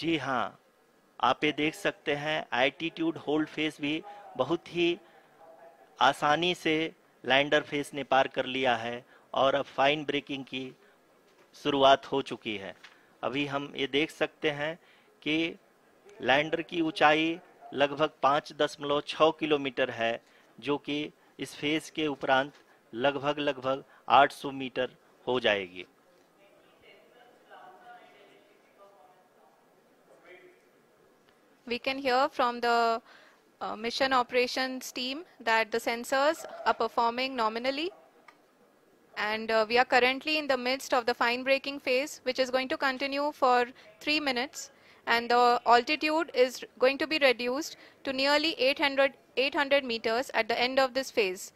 जी हाँ आप ये देख सकते हैं एल्टीट्यूड होल्ड फेस भी बहुत ही आसानी से लैंडर फेस ने पार कर लिया है और अब फाइन ब्रेकिंग की शुरुआत हो चुकी है। अभी हम ये देख सकते हैं कि लैंडर की ऊंचाई लगभग पाँच दशमलव छः किलोमीटर है, जो कि इस फेस के उपरांत लगभग लगभग 800 मीटर हो जाएगी। We can hear from the uh, mission operations team that the sensors are performing nominally. And uh, we are currently in the midst of the fine braking phase, which is going to continue for three minutes. And the altitude is going to be reduced to nearly 800, 800 meters at the end of this phase.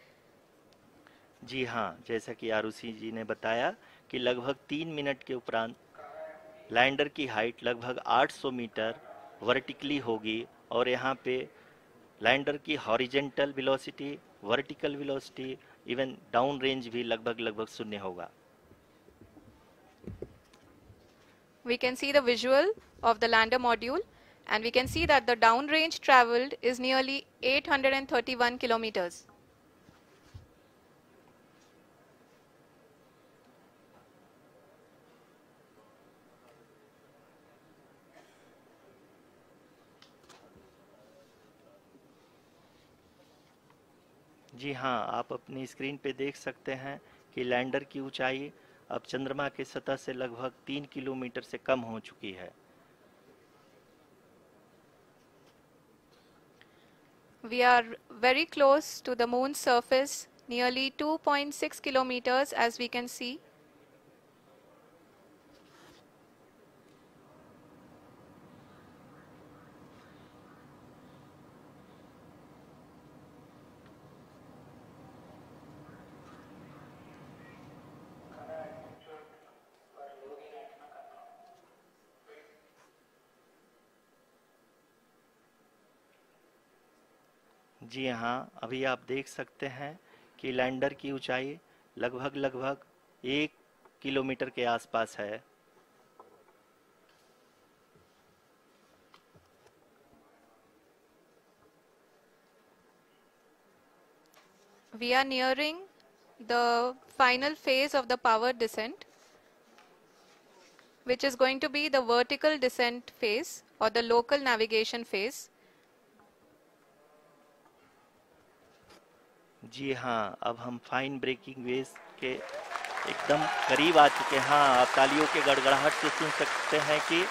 जी हाँ जैसा कि आरुषि जी ने बताया कि लगभग तीन minute के उपरांत लैंडर की हाइट लगभग 800 मीटर वर्टिकली होगी और यहाँ पे लैंडर की horizontal velocity, vertical velocity, even down range भी लगभग लगभग शून्य होगा। We can see visual of the lander module and we can see that the down range travelled is nearly eight hundred and thirty one kilometers जी हाँ आप अपनी screen पे देख सकते हैं कि लैंडर की ऊंचाई अब चंद्रमा के सतह से लगभग तीन किलोमीटर से कम हो चुकी है। We are very close to the moon surface nearly two point six kilometers as we can see जी हाँ अभी आप देख सकते हैं कि लैंडर की ऊंचाई लगभग लगभग एक किलोमीटर के आसपास है। We are nearing the final phase of the power descent which is going to be the vertical descent phase और द लोकल नेविगेशन फ़ेज़ जी हाँ अब हम फाइन ब्रेकिंग वेव के एकदम करीब आ चुके हैं। हाँ आप तालियों के गड़गड़ाहट से सुन सकते हैं कि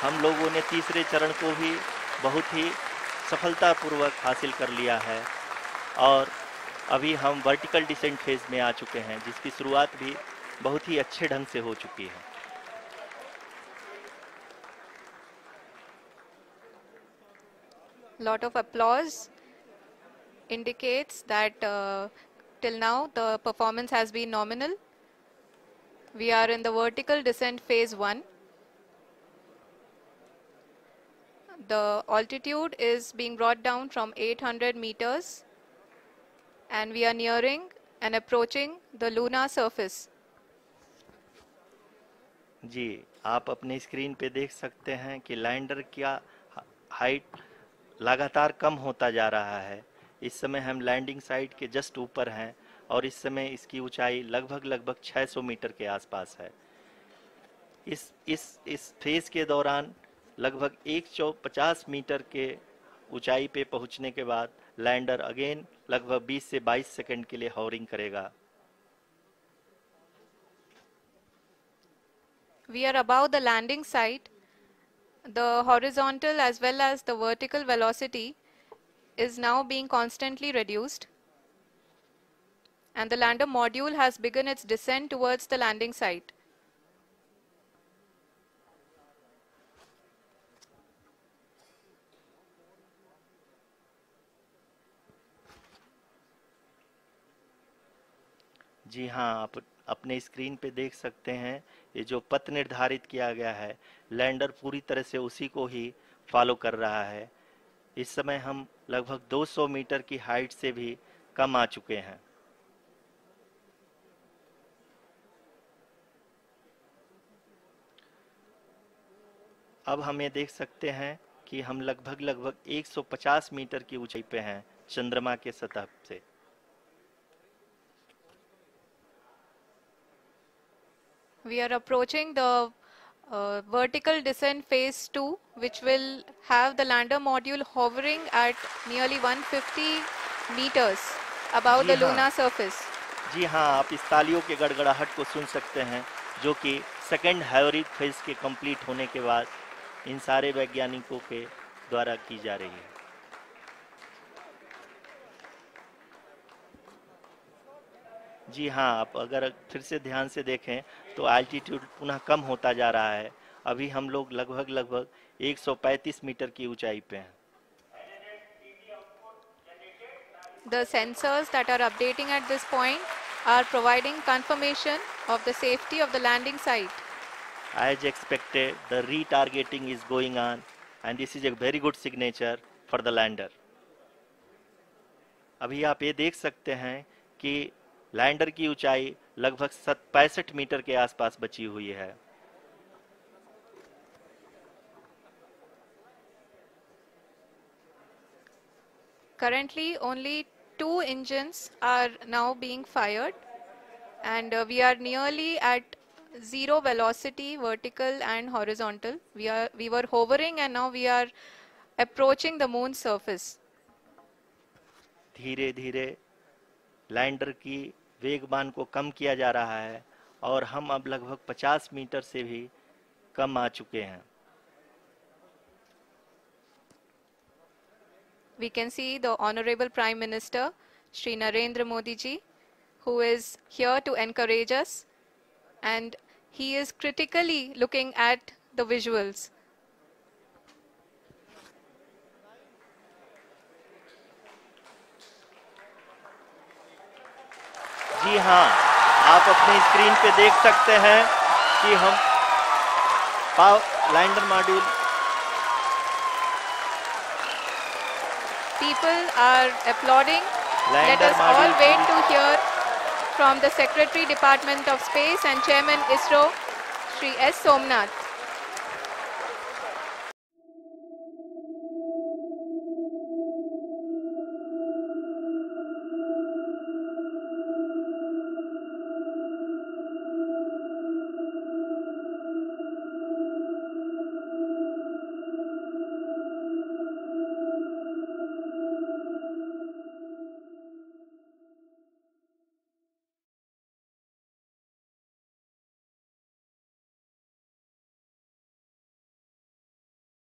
हम लोगों ने तीसरे चरण को भी बहुत ही सफलतापूर्वक हासिल कर लिया है और अभी हम वर्टिकल डिसेंट फ़ेज़ में आ चुके हैं, जिसकी शुरुआत भी बहुत ही अच्छे ढंग से हो चुकी है। Lot of applause. Indicates that uh, till now the performance has been nominal. We are in the vertical descent phase 1. The altitude is being brought down from 800 meters and we are nearing and approaching the lunar surface. जी आप अपने screen पे देख सकते हैं कि lander का height लगातार कम होता जा रहा है इस समय हम लैंडिंग साइट के जस्ट ऊपर हैं और इस समय इसकी ऊंचाई लगभग लगभग 600 मीटर के आसपास है इस इस इस फ़ेज़ के दौरान लगभग एक पचास मीटर के ऊंचाई पे पहुँचने के बाद लैंडर अगेन लगभग 20 से 22 सेकंड के लिए हॉरिंग करेगा We are above the landing site. The horizontal as well as the vertical velocity is now being constantly reduced. And the lander module has begun its descent towards the landing site. जी हाँ आप अपने screen पे देख सकते हैं ये जो पथ निर्धारित किया गया है लैंडर पूरी तरह से उसी को ही फॉलो कर रहा है इस समय हम लगभग 200 मीटर की हाइट से भी कम आ चुके हैं। अब हम ये देख सकते हैं कि हम लगभग लगभग 150 मीटर की ऊंचाई पे हैं चंद्रमा के सतह से। We are approaching the uh, vertical descent phase 2, which will have the lander module hovering at nearly 150 meters above the हाँ। lunar surface. जी हाँ आप इस तालियों के गड़गड़ाहट को सुन सकते हैं जो कि सेकेंड हायोरिक फ़ेज़ के कंप्लीट होने के बाद इन सारे वैज्ञानिकों के द्वारा की जा रही है जी हाँ आप अगर फिर से ध्यान से देखें तो एल्टीट्यूड पुनः कम होता जा रहा है अभी हम लोग लगभग लगभग 135 मीटर की ऊंचाई पे हैं The sensors that are updating at this point are providing confirmation of the safety of the landing site. As expected, the retargeting is going on, and this is a very good signature for the lander. अभी आप ये देख सकते हैं कि lander की ऊंचाई लगभग पैंसठ मीटर के आसपास बची हुई है Currently, only two engines are now being fired, and uh, we are nearly at zero velocity, vertical and horizontal. We are we were hovering, and now we are approaching the moon's surface. धीरे धीरे lander की वेगबान को कम किया जा रहा है और हम अब लगभग 50 मीटर से भी कम आ चुके हैं। We can see the honourable prime minister Shri Narendra Modi ji who is here to encourage and he is critically looking at the visuals जी हाँ आप अपनी स्क्रीन पे देख सकते हैं कि हम power lander module people are applauding all wait to hear from the secretary department of space and chairman ISRO Shri S Somanath